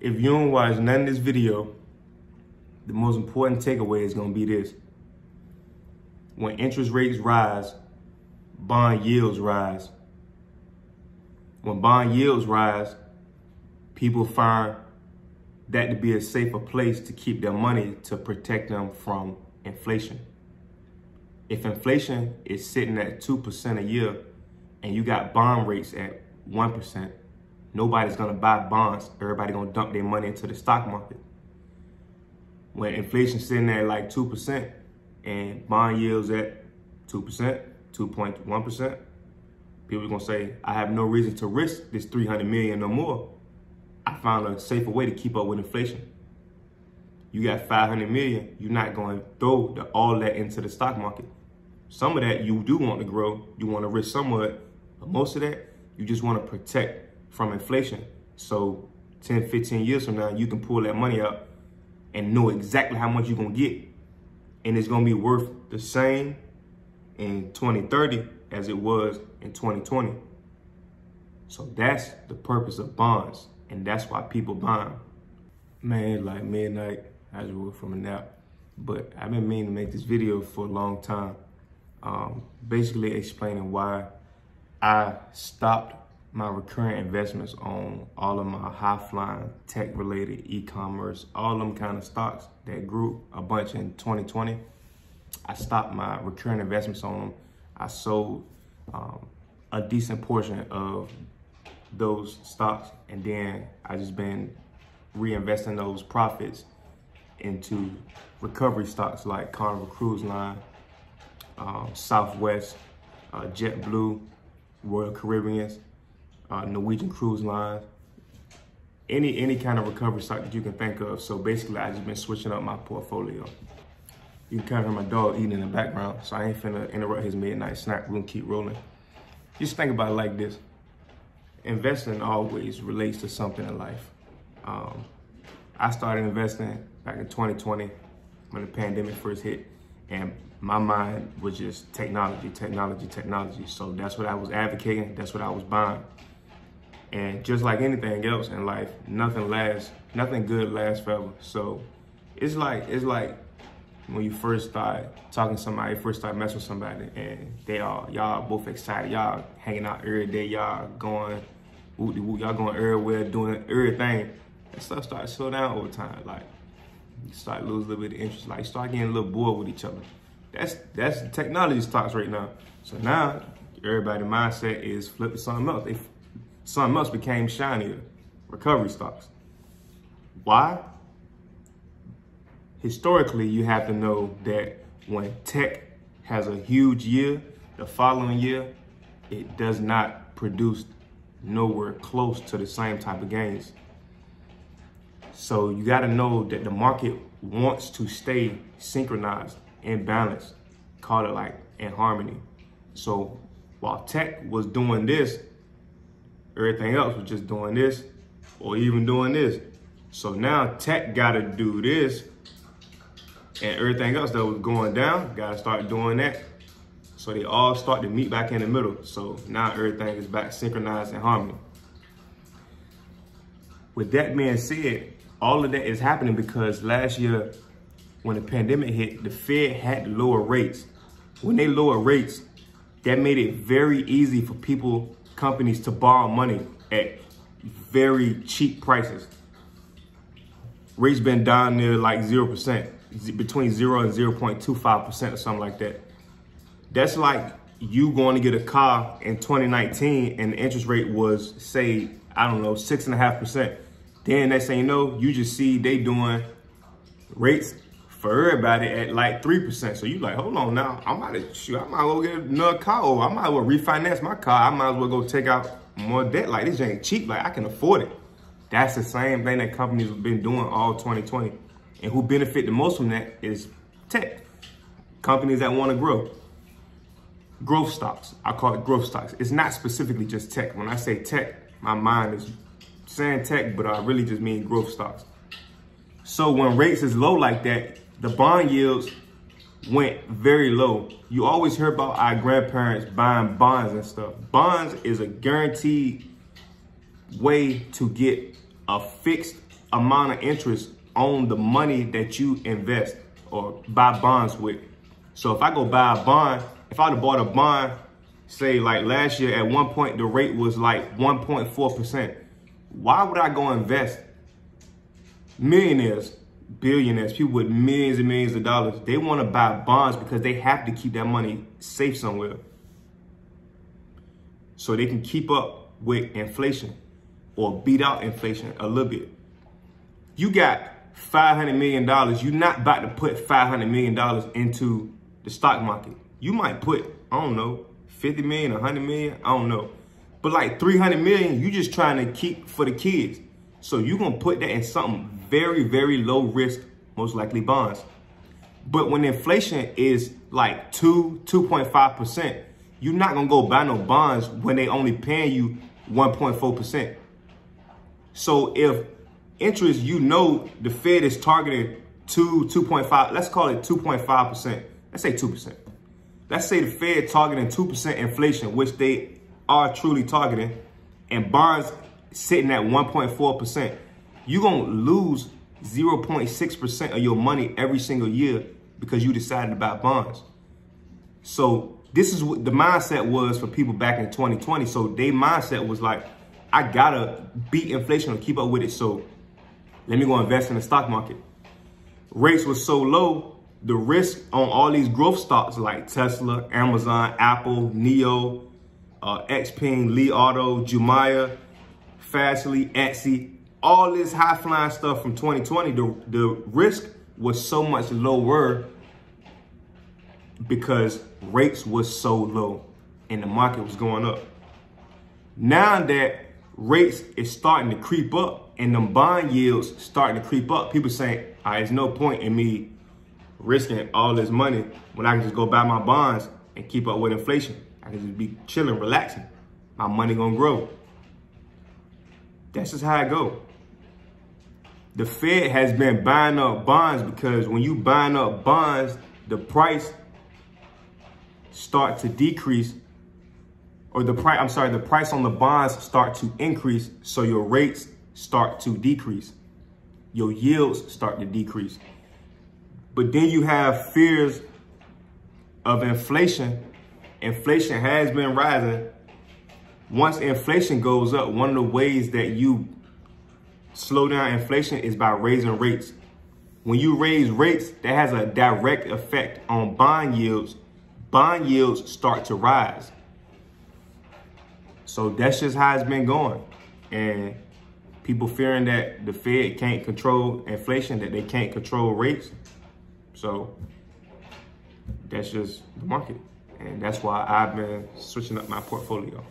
if you don't watch none of this video, the most important takeaway is gonna be this. When interest rates rise, bond yields rise. When bond yields rise, people find that to be a safer place to keep their money to protect them from inflation. If inflation is sitting at 2% a year and you got bond rates at 1%, nobody's gonna buy bonds. Everybody gonna dump their money into the stock market. When inflation's sitting at like 2% and bond yields at 2%, 2.1%, people are gonna say, I have no reason to risk this 300 million no more. I found a safer way to keep up with inflation. You got 500 million, you're not gonna throw the, all that into the stock market. Some of that you do want to grow, you wanna risk somewhat, but most of that, you just wanna protect from inflation. So 10, 15 years from now, you can pull that money out and know exactly how much you're gonna get. And it's gonna be worth the same in 2030 as it was in 2020. So that's the purpose of bonds. And that's why people buy them. Man, like midnight, I just woke from a nap. But I've been meaning to make this video for a long time. Um, basically explaining why I stopped my recurring investments on all of my high flying tech related e-commerce, all them kind of stocks that grew a bunch in 2020. I stopped my recurring investments on them. I sold um, a decent portion of those stocks and then I just been reinvesting those profits into recovery stocks like Carnival Cruise Line, um, Southwest, uh, JetBlue, Royal Caribbeans, uh, Norwegian Cruise Line, any any kind of recovery stock that you can think of. So basically, I just been switching up my portfolio. You can kind of hear my dog eating in the background, so I ain't finna interrupt his midnight snack. We're gonna keep rolling. Just think about it like this. Investing always relates to something in life. Um, I started investing back in 2020 when the pandemic first hit, and my mind was just technology, technology, technology. So that's what I was advocating. That's what I was buying. And just like anything else in life, nothing lasts, nothing good lasts forever. So it's like it's like when you first start talking to somebody, first start messing with somebody, and they all y'all both excited, y'all hanging out every day, y'all going, y'all going everywhere, doing everything. That stuff starts to slow down over time. Like you start losing a little bit of interest, like you start getting a little bored with each other. That's that's technology stocks right now. So now everybody mindset is flipping something else. They something else became shinier, recovery stocks. Why? Historically, you have to know that when tech has a huge year, the following year, it does not produce nowhere close to the same type of gains. So you got to know that the market wants to stay synchronized and balanced, call it like in harmony. So while tech was doing this, Everything else was just doing this or even doing this. So now tech got to do this and everything else that was going down, got to start doing that. So they all start to meet back in the middle. So now everything is back synchronized and harmony. With that being said, all of that is happening because last year when the pandemic hit, the Fed had to lower rates. When they lower rates, that made it very easy for people companies to borrow money at very cheap prices. Rates been down near like 0%, between 0 and 0.25% or something like that. That's like you going to get a car in 2019 and the interest rate was, say, I don't know, 6.5%. Then next thing you know, you just see they doing rates for everybody at like 3%. So you like, hold on now, I might shoot, I might go get another car or I might well refinance my car. I might as well go take out more debt. Like this ain't cheap, like I can afford it. That's the same thing that companies have been doing all 2020. And who benefit the most from that is tech. Companies that want to grow. Growth stocks, I call it growth stocks. It's not specifically just tech. When I say tech, my mind is saying tech, but I really just mean growth stocks. So when rates is low like that, the bond yields went very low. You always hear about our grandparents buying bonds and stuff. Bonds is a guaranteed way to get a fixed amount of interest on the money that you invest or buy bonds with. So if I go buy a bond, if I'd have bought a bond, say like last year at one point the rate was like 1.4%, why would I go invest? Millionaires, billionaires, people with millions and millions of dollars, they want to buy bonds because they have to keep that money safe somewhere. So they can keep up with inflation or beat out inflation a little bit. You got $500 million, you're not about to put $500 million into the stock market. You might put, I don't know, 50 million, 100 million, I don't know. But like 300 million, you just trying to keep for the kids. So you're going to put that in something very, very low risk, most likely bonds. But when inflation is like 2, 2.5%, you're not going to go buy no bonds when they only paying you 1.4%. So if interest, you know the Fed is targeting 2, 2.5, let's call it 2.5%. Let's say 2%. Let's say the Fed targeting 2% inflation, which they are truly targeting, and bonds sitting at 1.4%. You're going to lose 0.6% of your money every single year because you decided to buy bonds. So this is what the mindset was for people back in 2020. So their mindset was like, I gotta beat inflation or keep up with it. So let me go invest in the stock market. Rates were so low, the risk on all these growth stocks like Tesla, Amazon, Apple, NIO, uh, Xpeng, Li Auto, Jumia, Fastly, Etsy, all this high flying stuff from 2020, the, the risk was so much lower because rates was so low and the market was going up. Now that rates is starting to creep up and the bond yields starting to creep up, people saying, all right, there's no point in me risking all this money when I can just go buy my bonds and keep up with inflation. I can just be chilling, relaxing. My money gonna grow. That's just how it go. The Fed has been buying up bonds because when you buying up bonds, the price start to decrease or the price, I'm sorry, the price on the bonds start to increase. So your rates start to decrease. Your yields start to decrease. But then you have fears of inflation. Inflation has been rising. Once inflation goes up, one of the ways that you slow down inflation is by raising rates. When you raise rates, that has a direct effect on bond yields. Bond yields start to rise. So that's just how it's been going. And people fearing that the Fed can't control inflation, that they can't control rates, so that's just the market. And that's why I've been switching up my portfolio.